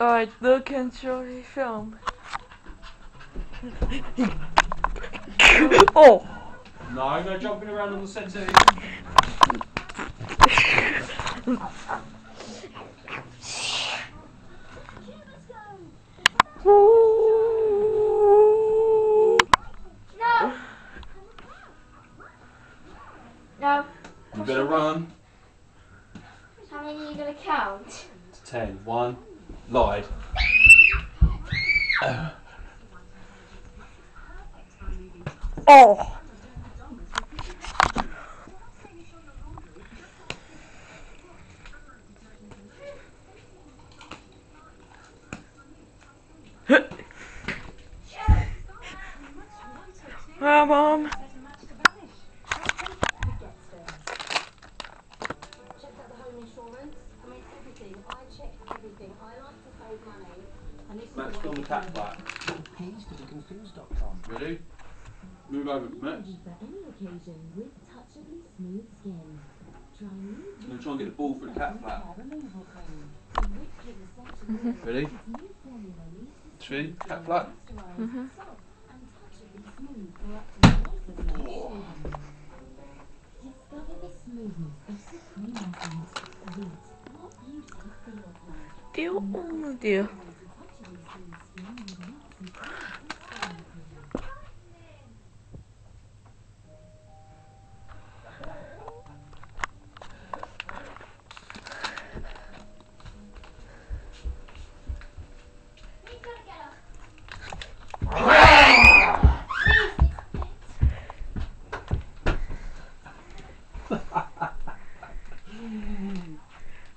Alright, look and show the film. oh! No, no jumping around on the settee. No. No. You better run. How many are you gonna count? To ten. One. Lied. Oh! Hi, Mom. checked out the home insurance. I mean everything. I check everything. I like to save money. And this is Max, film the cat back. Visit confused.com. Ready? Move over, with touchably smooth skin. Try I'm and get the ball for the cat flap. Ready? Three. Cat flap. to of Supreme Essence. Maxi Skin Cream.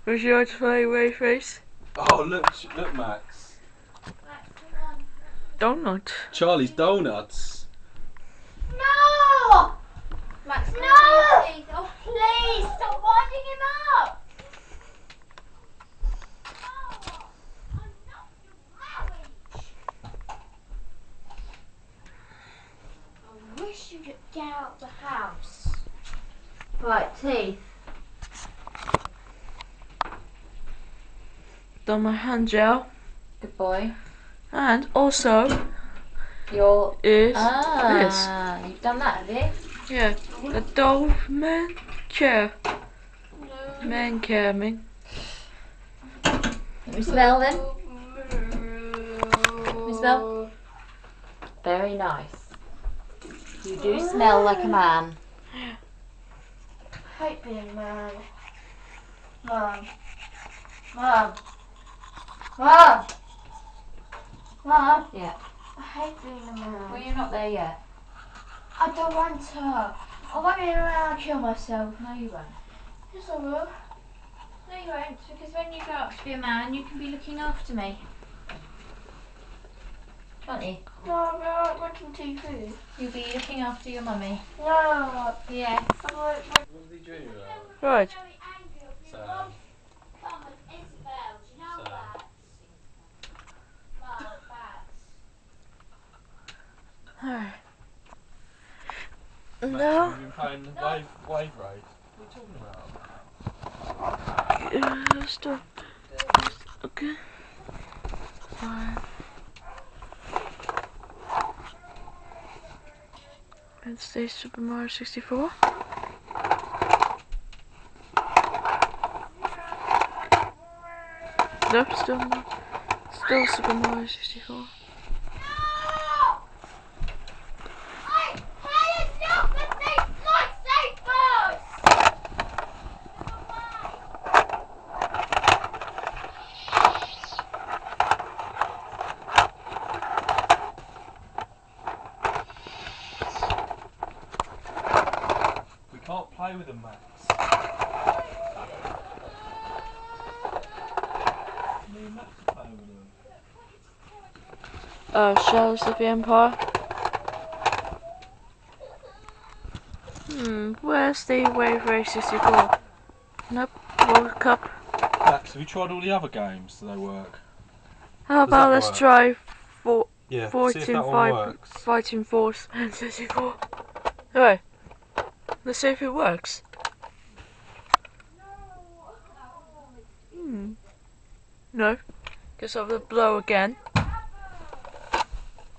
Was your play way face? Oh, look, look, Max. Donut. Charlie's Donuts. No! Max, no! Oh, please, stop winding him up! I wish you'd get out of the house. Right, teeth. Done my hand gel. Good boy. And also Your is ah, you've done that, have you? Yeah. The Dove man chair. Man care me. Let me smell then. Let me smell. Very nice. You do smell like a man. I hate being a man. Mum. Mum. Mum. Mum. Yeah. I hate being a man. Well, you're not there yet. I don't want to. I won't be around. I'll kill myself. No, you won't. Yes, I will. No, you won't. Because when you grow up to be a man, you can be looking after me. Can't you? No, I like watching TV. You'll be looking after your mummy. No, Yes. I like What did he do? Uh? Right. Sam. Come with Isabel. Do you know Sam. that? Mum, bats. Alright. No. You've been playing the wave, wave raid. What are you talking about? Uh, stop. Okay. Fine. Wednesday Super Mario 64. Nope, still. Still Super Mario 64. Hey, hey, it's not the thing lightsabers! We can't play with them, Max. Me and Max are playing with them. Uh, Shadows of the Empire. Hmm, where's the Wave Race 64? Nope, World Cup. Max, have you tried all the other games? Do they work? How Does about let's work? try for Yeah. see if Fortune that one 5. Fighting Force and 64. Alright, let's see if it works. Hmm. No. Guess I'll blow again.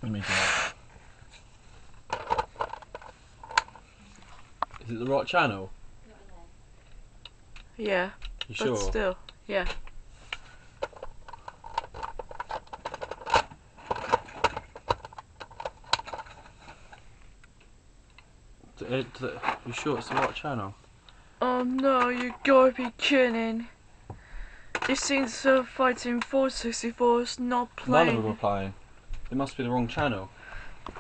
Let me Is it the right channel? Yeah, You but still, yeah. It- d- you sure it's the right channel? Oh no, you gotta be kidding. This seems uh, Fighting Force 64 is not playing. None of them are playing. It must be the wrong channel.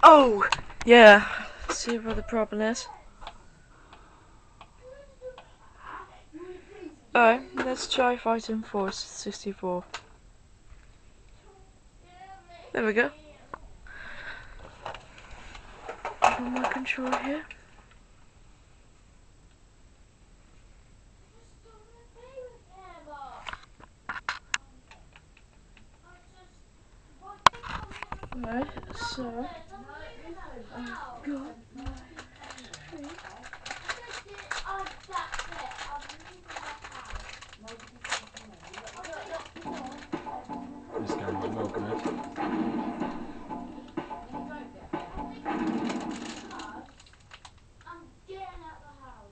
Oh! Yeah. Let's See what the problem is. Alright, let's try Fighting Force 64. There we go. On my controller here. Alright, so I've got This game is well good.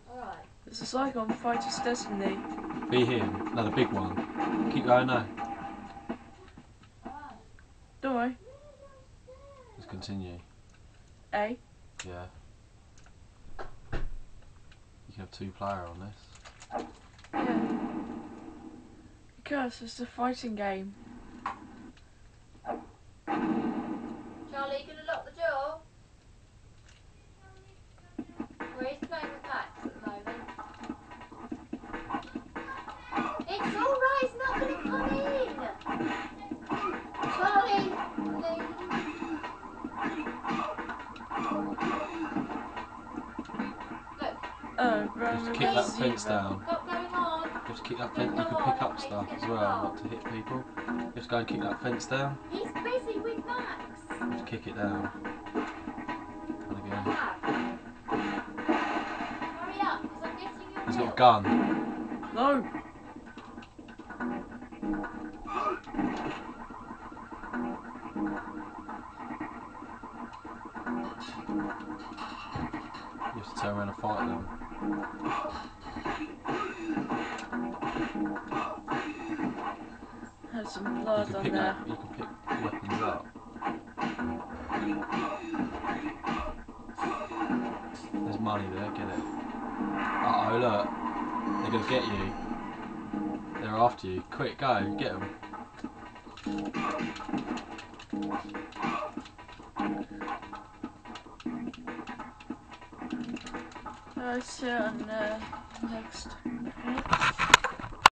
Alright. this is like on Fighter's Destiny. Be here, No, the big one. Keep going now. Don't worry. Let's continue. A. Yeah. You can have two player on this. Yeah. Because it's a fighting game. Charlie, you gonna lock the door? Where is playing with Max at the moment? It's alright, it's not gonna come in! You have to kick that fence down. What's going on? You have to kick that fence. You can pick up stuff as well, not to hit people. You have to go and kick that fence down. He's busy with Max. You have to kick it down. And again. Hurry up, because I'm getting your He's got a gun. No. You have to turn around and fight them. Had some blood on there. up. You can pick weapons up. There's money there. Get it. Uh oh, look. They're gonna get you. They're after you. Quick, go. Get them. I'll see you on uh, next.